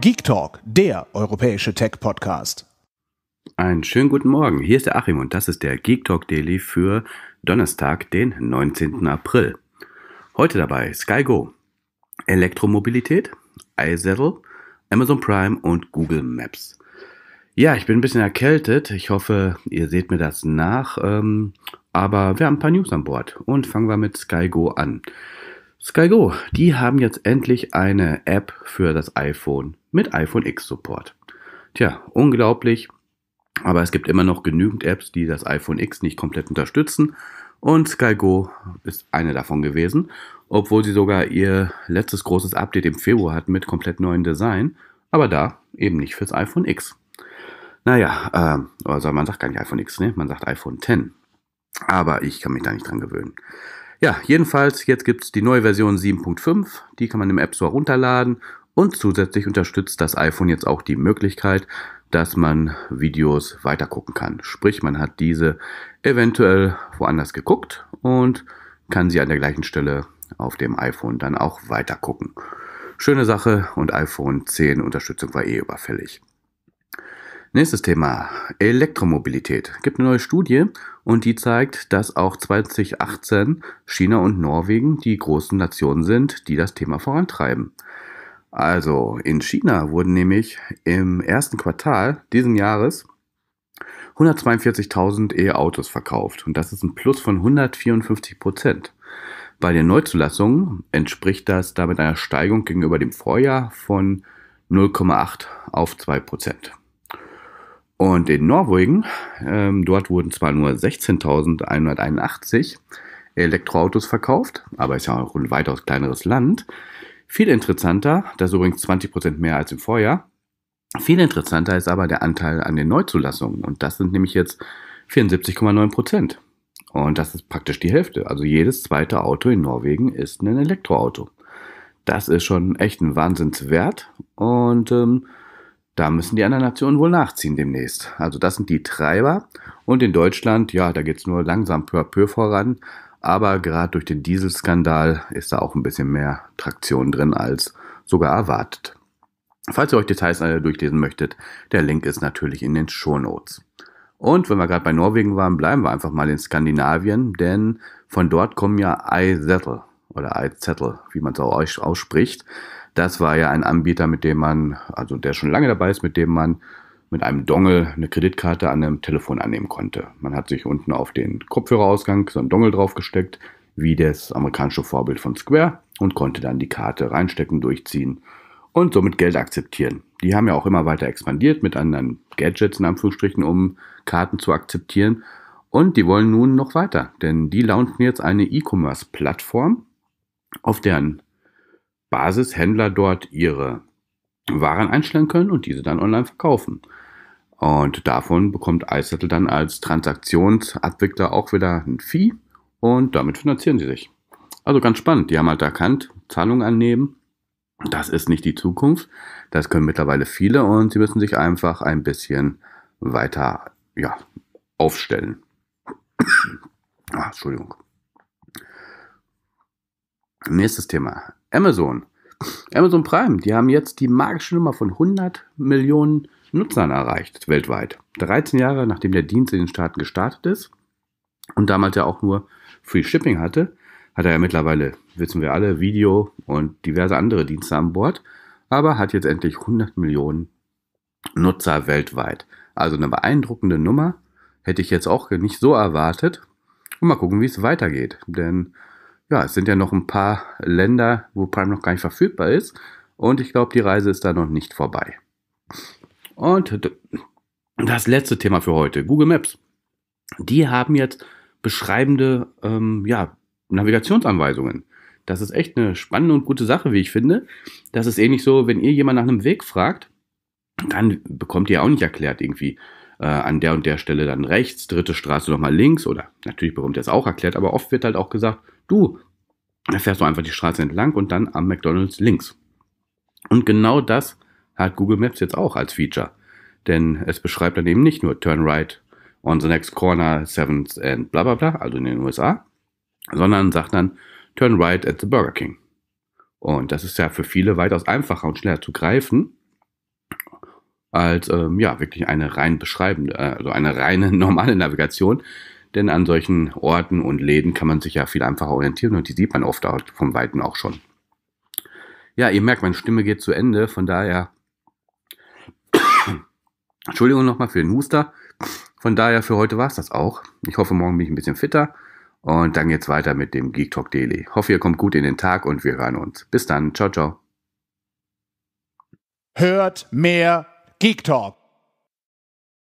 Geek Talk, der europäische Tech-Podcast. Einen schönen guten Morgen. Hier ist der Achim und das ist der Geek Talk Daily für Donnerstag, den 19. April. Heute dabei SkyGo, Elektromobilität, iSettle, Amazon Prime und Google Maps. Ja, ich bin ein bisschen erkältet. Ich hoffe, ihr seht mir das nach. Ähm, aber wir haben ein paar News an Bord und fangen wir mit SkyGo an. SkyGo, die haben jetzt endlich eine App für das iPhone mit iPhone X Support. Tja, unglaublich. Aber es gibt immer noch genügend Apps, die das iPhone X nicht komplett unterstützen. Und SkyGo ist eine davon gewesen, obwohl sie sogar ihr letztes großes Update im Februar hatten mit komplett neuen Design. Aber da eben nicht fürs iPhone X. Naja, äh, also man sagt gar nicht iPhone X, ne? man sagt iPhone X. Aber ich kann mich da nicht dran gewöhnen. Ja, jedenfalls, jetzt gibt es die neue Version 7.5, die kann man im App Store runterladen und zusätzlich unterstützt das iPhone jetzt auch die Möglichkeit, dass man Videos weitergucken kann. Sprich, man hat diese eventuell woanders geguckt und kann sie an der gleichen Stelle auf dem iPhone dann auch weitergucken. Schöne Sache und iPhone 10 Unterstützung war eh überfällig. Nächstes Thema, Elektromobilität. Gibt eine neue Studie und die zeigt, dass auch 2018 China und Norwegen die großen Nationen sind, die das Thema vorantreiben. Also in China wurden nämlich im ersten Quartal diesen Jahres 142.000 E-Autos verkauft und das ist ein Plus von 154 Prozent. Bei den Neuzulassungen entspricht das damit einer Steigung gegenüber dem Vorjahr von 0,8 auf 2 Prozent. Und in Norwegen, ähm, dort wurden zwar nur 16.181 Elektroautos verkauft, aber ist ja auch ein weitaus kleineres Land. Viel interessanter, das ist übrigens 20% mehr als im Vorjahr, viel interessanter ist aber der Anteil an den Neuzulassungen. Und das sind nämlich jetzt 74,9% Und das ist praktisch die Hälfte. Also jedes zweite Auto in Norwegen ist ein Elektroauto. Das ist schon echt ein Wahnsinnswert. Und ähm, da müssen die anderen Nationen wohl nachziehen demnächst. Also das sind die Treiber. Und in Deutschland, ja, da geht's nur langsam peu à peu voran. Aber gerade durch den Dieselskandal ist da auch ein bisschen mehr Traktion drin als sogar erwartet. Falls ihr euch Details alle durchlesen möchtet, der Link ist natürlich in den Shownotes. Und wenn wir gerade bei Norwegen waren, bleiben wir einfach mal in Skandinavien, denn von dort kommen ja iZettle oder iZettle, wie man es auch ausspricht. Das war ja ein Anbieter, mit dem man, also der schon lange dabei ist, mit dem man mit einem Dongle eine Kreditkarte an einem Telefon annehmen konnte. Man hat sich unten auf den Kopfhörerausgang so einen Dongle draufgesteckt, wie das amerikanische Vorbild von Square, und konnte dann die Karte reinstecken, durchziehen und somit Geld akzeptieren. Die haben ja auch immer weiter expandiert mit anderen Gadgets in Anführungsstrichen, um Karten zu akzeptieren. Und die wollen nun noch weiter, denn die launchen jetzt eine E-Commerce-Plattform, auf deren Basis Händler dort ihre Waren einstellen können und diese dann online verkaufen. Und davon bekommt iSettle dann als Transaktionsabwickler auch wieder ein Fee und damit finanzieren sie sich. Also ganz spannend. Die haben halt erkannt, Zahlungen annehmen, das ist nicht die Zukunft. Das können mittlerweile viele und sie müssen sich einfach ein bisschen weiter ja, aufstellen. ah, Entschuldigung. Nächstes Thema. Amazon. Amazon Prime, die haben jetzt die magische Nummer von 100 Millionen Nutzern erreicht, weltweit. 13 Jahre nachdem der Dienst in den Staaten gestartet ist und damals ja auch nur Free Shipping hatte, hat er ja mittlerweile, wissen wir alle, Video und diverse andere Dienste an Bord, aber hat jetzt endlich 100 Millionen Nutzer weltweit. Also eine beeindruckende Nummer, hätte ich jetzt auch nicht so erwartet. Und mal gucken, wie es weitergeht. Denn ja, es sind ja noch ein paar Länder, wo Prime noch gar nicht verfügbar ist. Und ich glaube, die Reise ist da noch nicht vorbei. Und das letzte Thema für heute, Google Maps. Die haben jetzt beschreibende ähm, ja, Navigationsanweisungen. Das ist echt eine spannende und gute Sache, wie ich finde. Das ist ähnlich so, wenn ihr jemand nach einem Weg fragt, dann bekommt ihr auch nicht erklärt irgendwie äh, an der und der Stelle dann rechts, dritte Straße nochmal links oder natürlich bekommt ihr es auch erklärt, aber oft wird halt auch gesagt, du, da fährst du einfach die Straße entlang und dann am McDonalds links. Und genau das hat Google Maps jetzt auch als Feature. Denn es beschreibt dann eben nicht nur Turn right on the next corner, 7th and bla bla bla, also in den USA, sondern sagt dann Turn right at the Burger King. Und das ist ja für viele weitaus einfacher und schneller zu greifen, als ähm, ja wirklich eine rein beschreibende, äh, also eine reine normale Navigation. Denn an solchen Orten und Läden kann man sich ja viel einfacher orientieren und die sieht man oft auch vom Weiten auch schon. Ja, ihr merkt, meine Stimme geht zu Ende, von daher Entschuldigung nochmal für den Huster. Von daher für heute war es das auch. Ich hoffe, morgen bin ich ein bisschen fitter. Und dann geht's weiter mit dem Geek Talk Daily. Hoffe, ihr kommt gut in den Tag und wir hören uns. Bis dann. Ciao, ciao. Hört mehr Geek Talk.